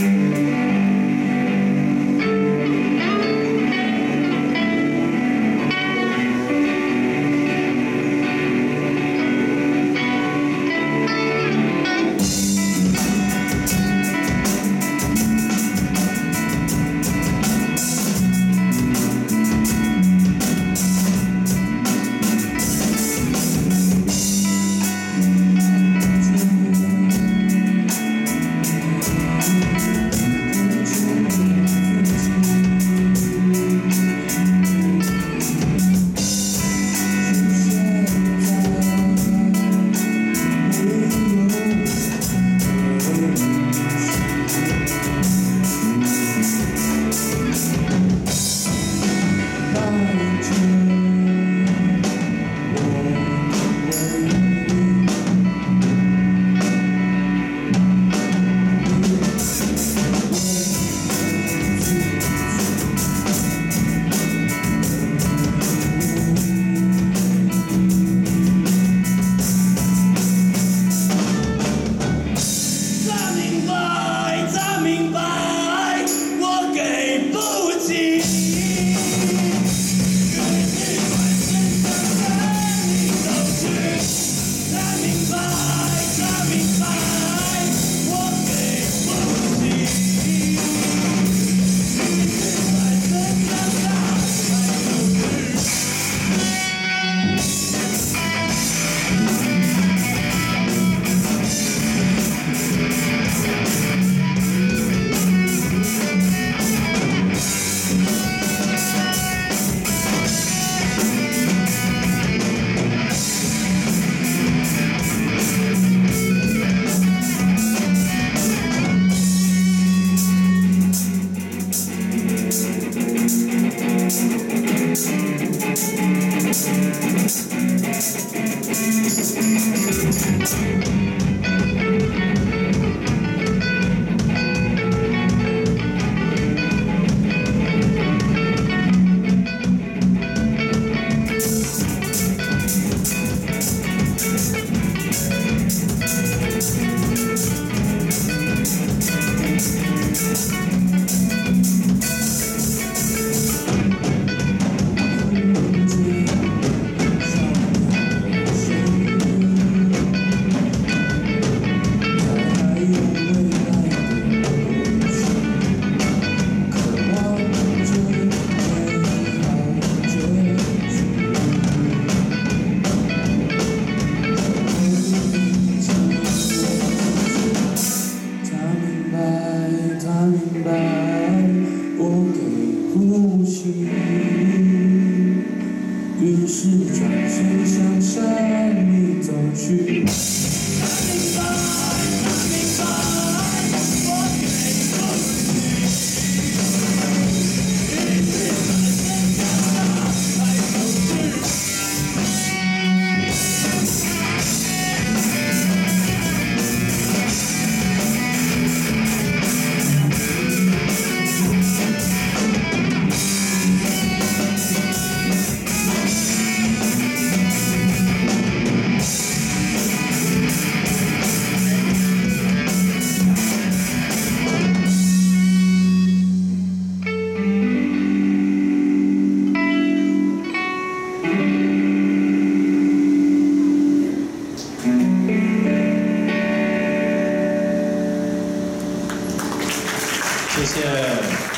Música you. 我的呼吸，于是转身向山里走去。谢。谢